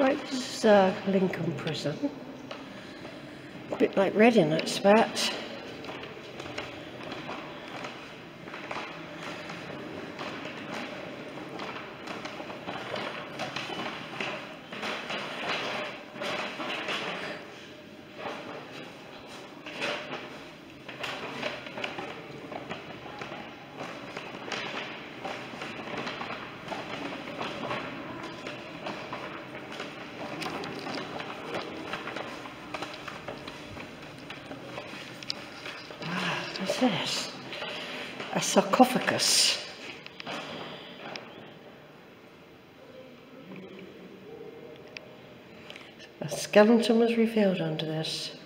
Right, this is uh, Lincoln Prison. A bit like Reading, I expect. What's this? A A skeleton was revealed under this.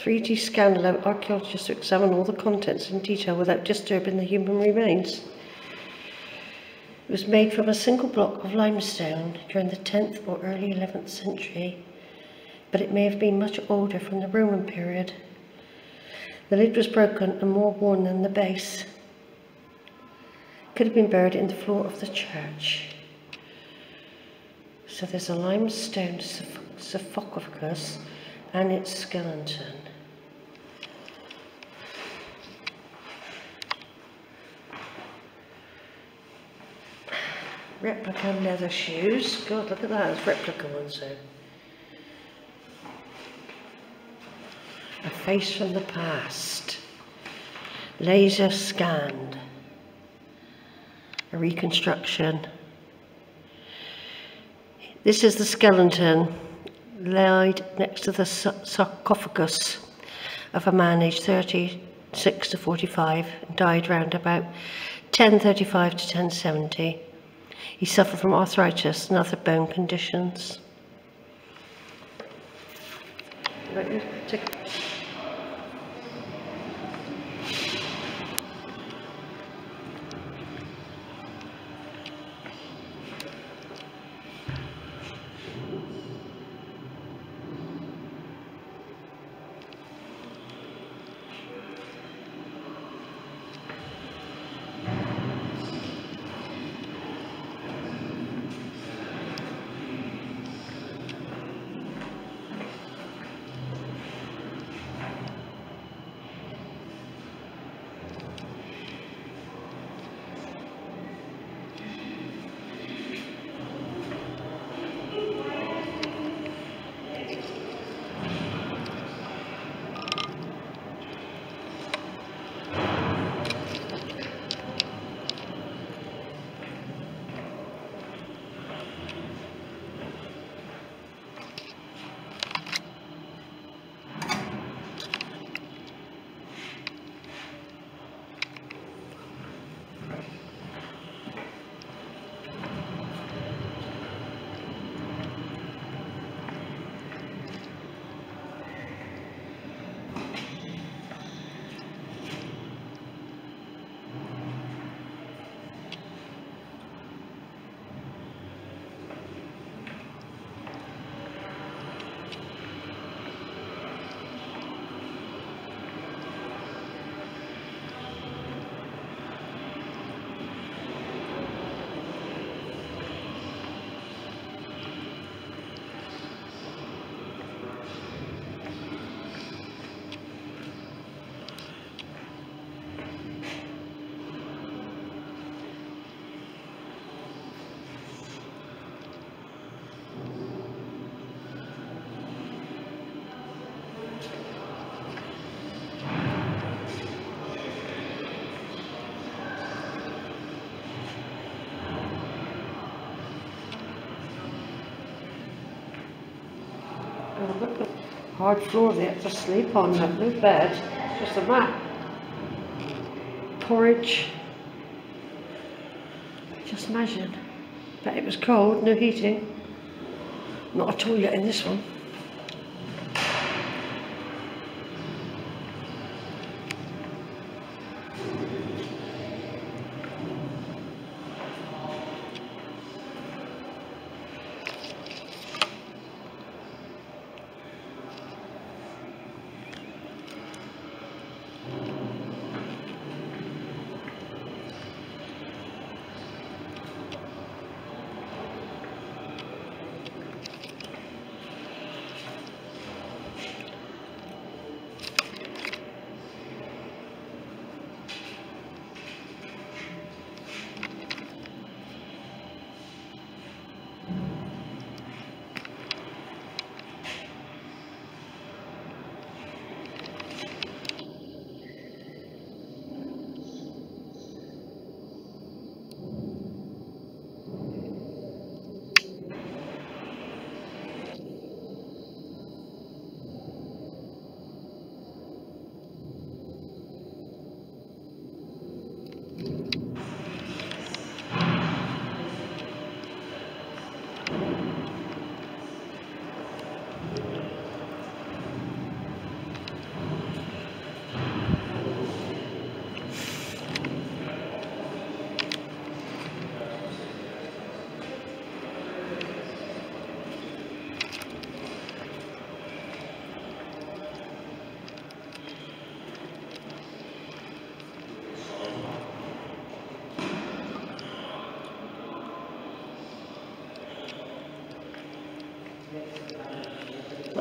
3D scan allowed archaeologists to examine all the contents in detail without disturbing the human remains. It was made from a single block of limestone during the 10th or early 11th century but it may have been much older from the Roman period. The lid was broken and more worn than the base. Could have been buried in the floor of the church. So there's a limestone sarcophagus and its skeleton. Replica leather shoes. God, look at that. It's replica ones there. A face from the past. Laser scanned. A reconstruction. This is the skeleton laid next to the sarcophagus of a man aged 36 to 45 and died round about 1035 to 1070. He suffered from arthritis and other bone conditions. Right, hard floor they there to sleep on, no bed, just a mat. Porridge. Just imagine. But it was cold, no heating. Not a toilet in this one.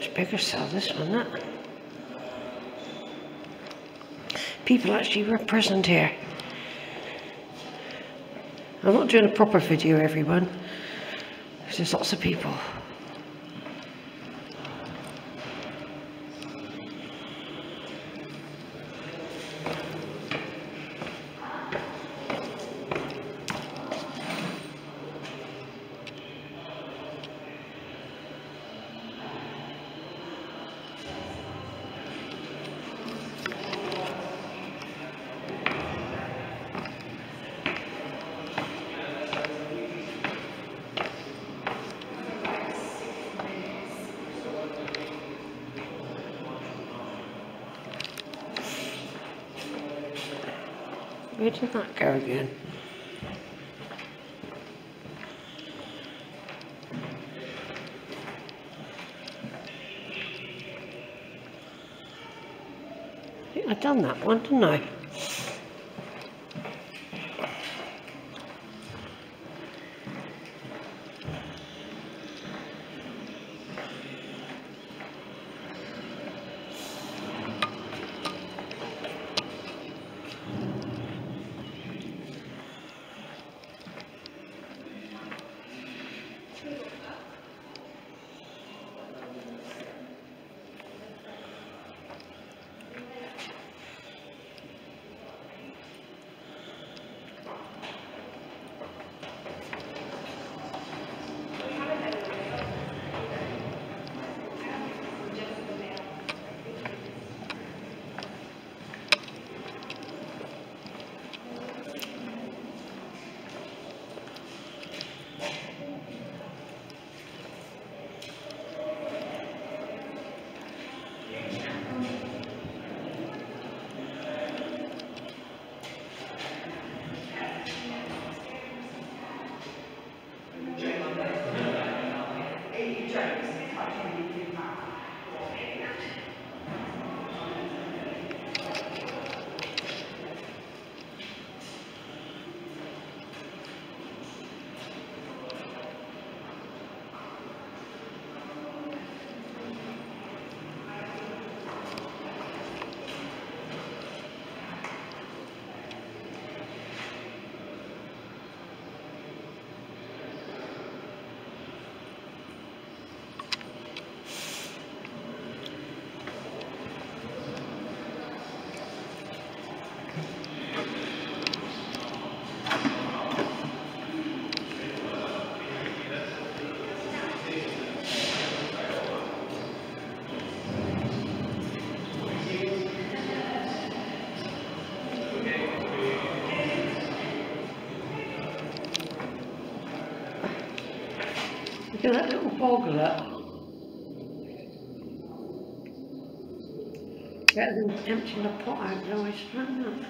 Much bigger cell, this one, that. People actually were present here. I'm not doing a proper video, everyone. There's lots of people. Where did that go again? I think I'd done that one, didn't I? That little boggler. Better than emptying the pot out, though, I suppose.